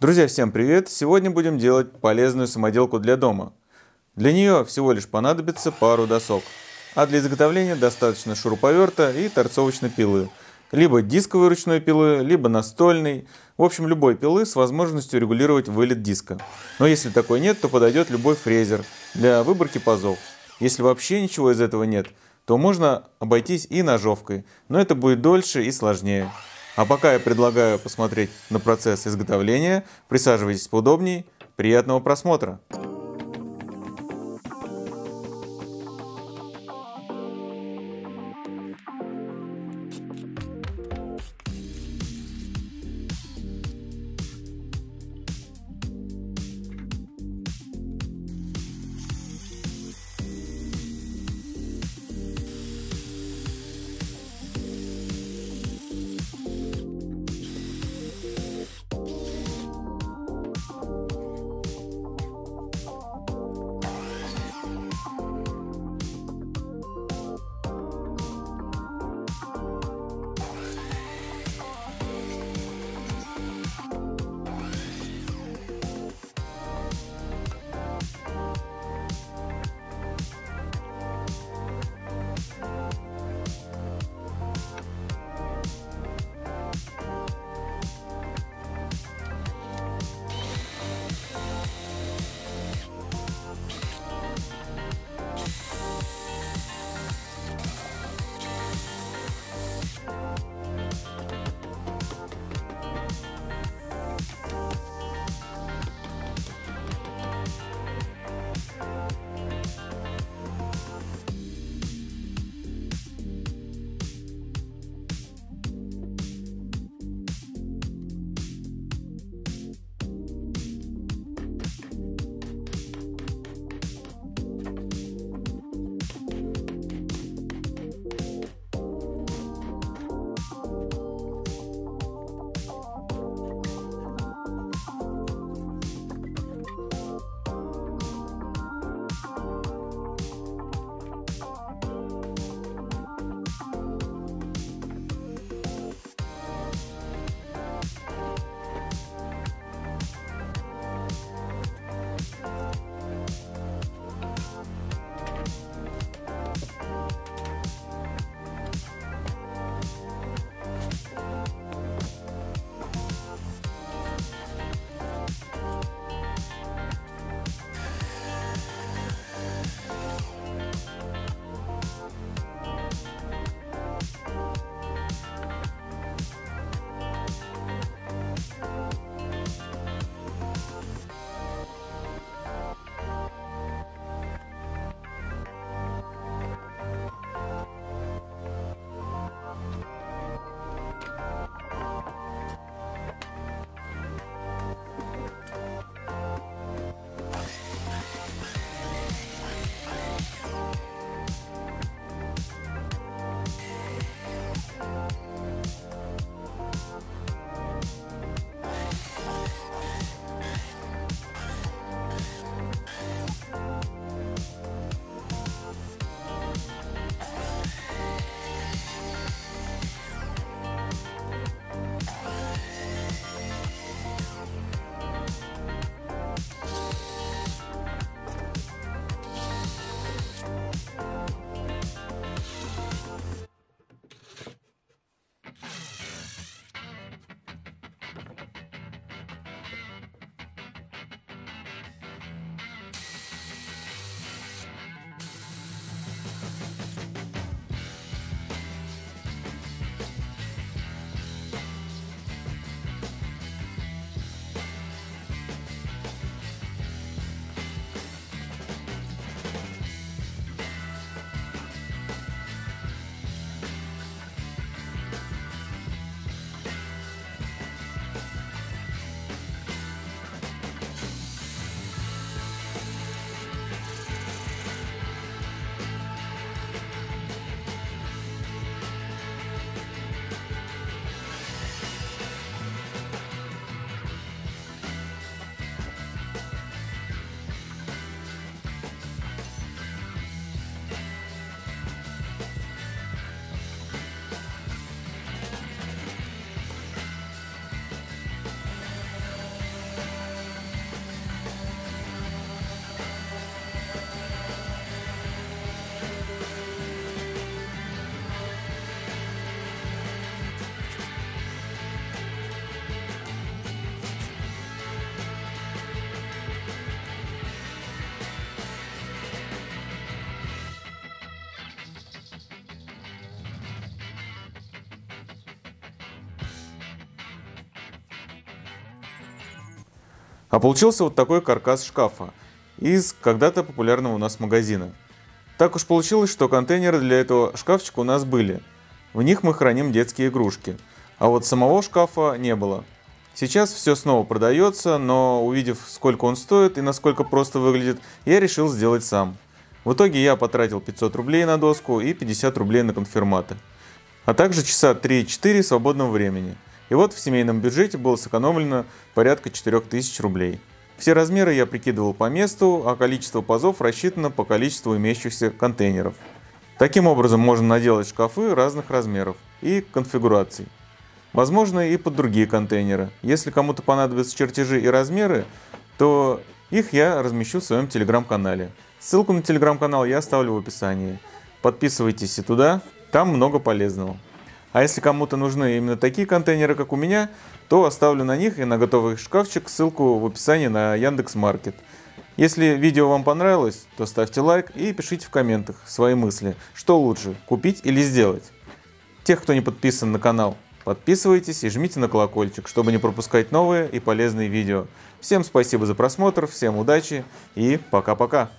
Друзья, всем привет! Сегодня будем делать полезную самоделку для дома. Для нее всего лишь понадобится пару досок, а для изготовления достаточно шуруповерта и торцовочной пилы. Либо дисковой ручной пилы, либо настольной. В общем, любой пилы с возможностью регулировать вылет диска. Но если такой нет, то подойдет любой фрезер для выборки пазов. Если вообще ничего из этого нет, то можно обойтись и ножовкой, но это будет дольше и сложнее. А пока я предлагаю посмотреть на процесс изготовления, присаживайтесь поудобнее, приятного просмотра! А получился вот такой каркас шкафа из когда-то популярного у нас магазина. Так уж получилось, что контейнеры для этого шкафчика у нас были. В них мы храним детские игрушки. А вот самого шкафа не было. Сейчас все снова продается, но увидев, сколько он стоит и насколько просто выглядит, я решил сделать сам. В итоге я потратил 500 рублей на доску и 50 рублей на конфирматы. А также часа 3-4 свободного времени. И вот в семейном бюджете было сэкономлено порядка 4000 рублей. Все размеры я прикидывал по месту, а количество пазов рассчитано по количеству имеющихся контейнеров. Таким образом можно наделать шкафы разных размеров и конфигураций. Возможно и под другие контейнеры. Если кому-то понадобятся чертежи и размеры, то их я размещу в своем телеграм-канале. Ссылку на телеграм-канал я оставлю в описании. Подписывайтесь и туда, там много полезного. А если кому-то нужны именно такие контейнеры, как у меня, то оставлю на них и на готовый шкафчик ссылку в описании на Яндекс Маркет. Если видео вам понравилось, то ставьте лайк и пишите в комментах свои мысли, что лучше, купить или сделать. Тех, кто не подписан на канал, подписывайтесь и жмите на колокольчик, чтобы не пропускать новые и полезные видео. Всем спасибо за просмотр, всем удачи и пока-пока.